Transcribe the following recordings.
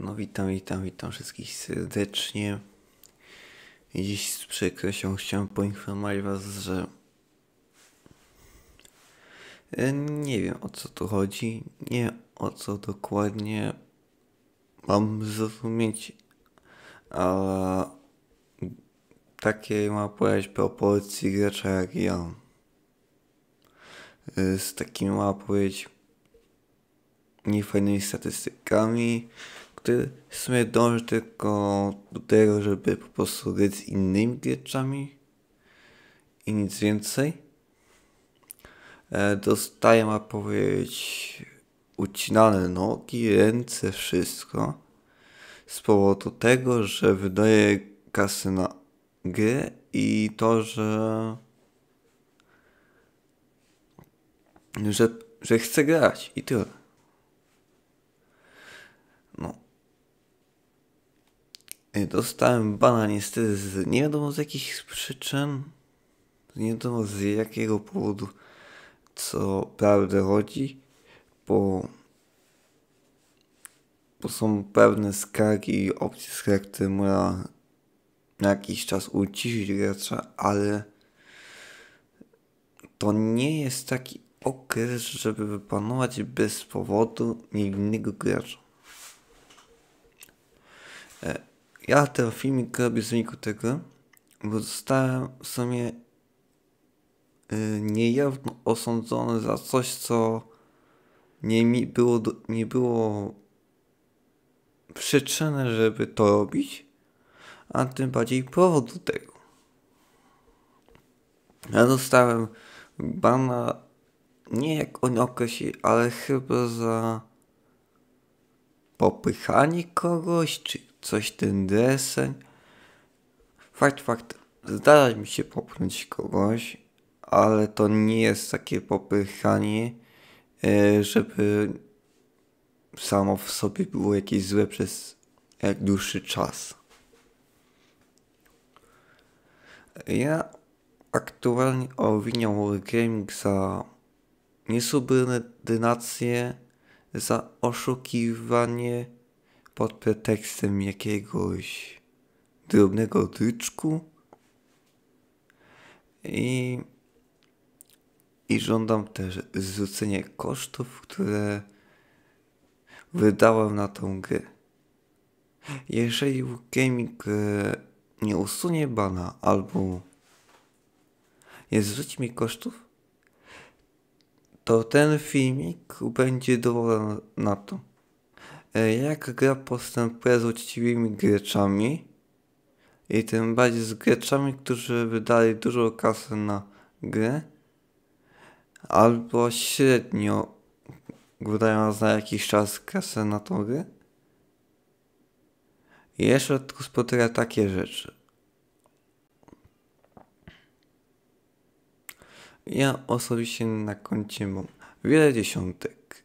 No witam, witam, witam wszystkich serdecznie. Dziś z przykrością chciałem poinformować was, że e, nie wiem o co tu chodzi, nie o co dokładnie mam zrozumieć, ale takie ma powiedzieć proporcji gracza jak ja. E, Z takimi ma powiedzieć niefajnymi statystykami, który w sumie dąży tylko do tego, żeby po prostu grać z innymi graczami i nic więcej. E, Dostaje, ma powiedzieć, ucinane nogi, ręce, wszystko z powodu tego, że wydaje kasy na grę i to, że że, że chce grać i tyle. No. Y, Dostałem bana niestety z nie wiadomo z jakich przyczyn, nie wiadomo z jakiego powodu, co prawdę chodzi, bo, bo są pewne skargi i opcje skarg, które można na jakiś czas uciszyć gracza, ale to nie jest taki okres, żeby wypanować bez powodu niewinnego gracza. Ja ten filmik robię z wyniku tego, bo zostałem w sumie y, niejawno osądzony za coś, co nie mi było, do- nie było przyczyny, żeby to robić, a tym bardziej powodu tego. Ja dostałem bana nie jak on określi, ale chyba za popychanie kogoś, czy coś ten deseń. Fakt, fakt, zdarza mi się popchnąć kogoś, ale to nie jest takie popychanie, e, żeby samo w sobie było jakieś złe przez jak dłuższy czas. Ja aktualnie obwiniam Wargaming za niesubordynację, za oszukiwanie pod pretekstem jakiegoś drobnego tyczku i, i żądam też zwrócenia kosztów, które wydałem na tą grę. Jeżeli Gaming e, nie usunie bana albo nie zwróci mi kosztów, to ten filmik będzie dowodem na to, jak gra postępuje z uczciwymi graczami i tym bardziej z graczami, którzy wydali dużo kasy na grę albo średnio wydają za jakiś czas kasę na tą grę. I jeszcze tylko spotyka takie rzeczy. Ja osobiście na koncie mam wiele dziesiątek.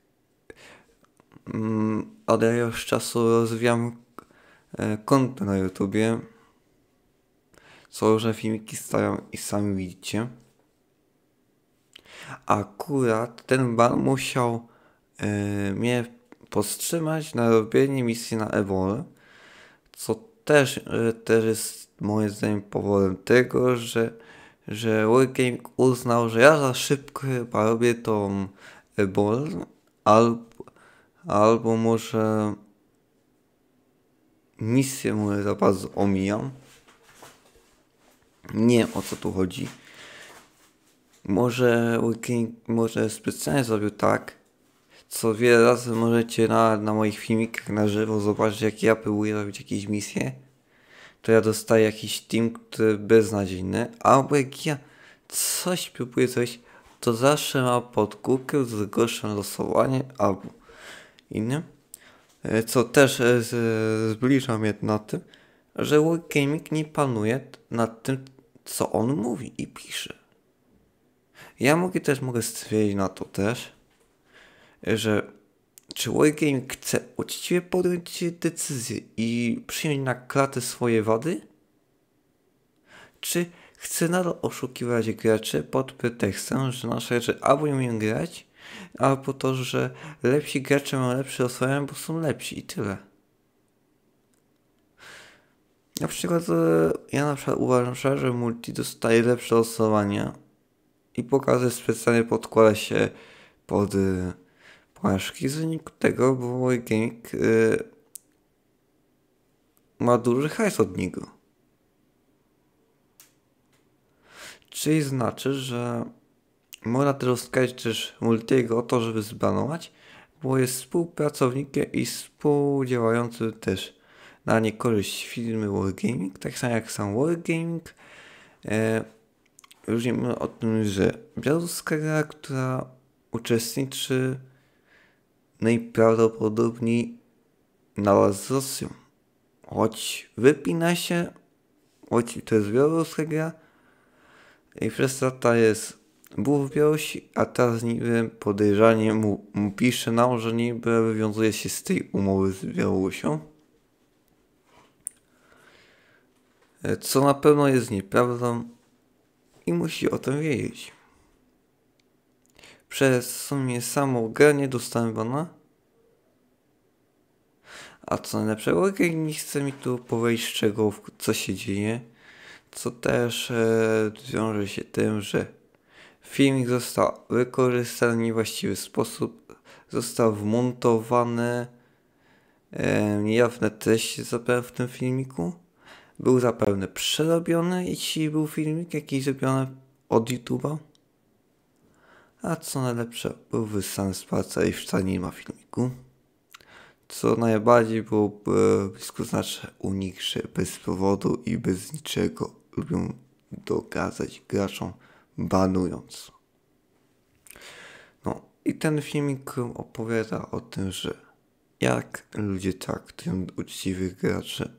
Mm, Od jakiegoś czasu rozwijam e, konto na YouTubie. Co różne filmiki stają i sami widzicie. Akurat ten ban musiał e, mnie powstrzymać na robienie misji na Ebole. Co też, e, też jest moim zdaniem powodem tego, że że Wargaming uznał, że ja za szybko chyba robię tą ebolę, albo, albo może misję mu za bardzo omijam. Nie wiem o co tu chodzi. Może Wargaming może specjalnie zrobił tak, co wiele razy możecie na, na moich filmikach na żywo zobaczyć, jak ja próbuję robić jakieś misje to ja dostaję jakiś team, który beznadziejny, albo jak ja coś próbuję coś, to zawsze ma pod z gorszym losowaniem albo innym, E, co też e, z- zbliża mnie na tym, że Wargaming nie panuje nad tym, co on mówi i pisze. Ja mogę też mogę stwierdzić na to też, że czy Wargaming chce uczciwie podjąć decyzję i przyjąć na klatę swoje wady? Czy chce nadal oszukiwać graczy pod pretekstem, że nasze rzeczy albo nie umieją grać, albo to, że lepsi gracze mają lepsze oswoje, bo są lepsi i tyle. Na przykład e, ja na przykład uważam, że multi dostaje lepsze losowania i pokazy specjalnie podkłada się pod y, porażki z wyniku tego, bo Gaming y, ma duży hajs od niego. Czyli znaczy, że można też oskarżyć Multiego o to, żeby zbanować, bo jest współpracownikiem i współdziałający też na niekorzyść firmy Wargaming, tak samo jak sam Wargaming. E, już nie o tym, że białoruska która uczestniczy najprawdopodobniej na z Rosją. Choć wypina się, choć to jest białoruska gra i przez lata jest był w Białorusi, a teraz niby podejrzanie mu, mu pisze nam, że niby wywiązuje się z tej umowy z Białorusią. E, co na pewno jest nieprawdą i musi o tym wiedzieć. Przez sumie samą grę nie dostałem bana. A co najlepsze, nie chce mi tu powiedzieć czego, co się dzieje. Co też e, wiąże się tym, że filmik został wykorzystany w niewłaściwy sposób. Został wmontowany e, niejawne treści zapewne w tym filmiku. Był zapewne przerobiony, jeśli był filmik jakiś zrobiony od YouTube'a. A co najlepsze, był wysłany z palca i wcale nie ma filmiku. Co najbardziej byłoby blisko znaczy u nich, że bez powodu i bez niczego lubią dokazać graczom, banując. No i ten filmik opowiada o tym, że jak ludzie traktują uczciwych graczy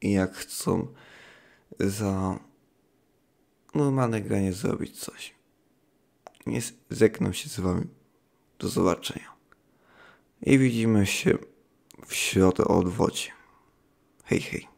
i jak chcą za normalne granie zrobić coś. Nie zeknę się z wami. Do zobaczenia. I widzimy się w środę o odwodzie. Hej, hej.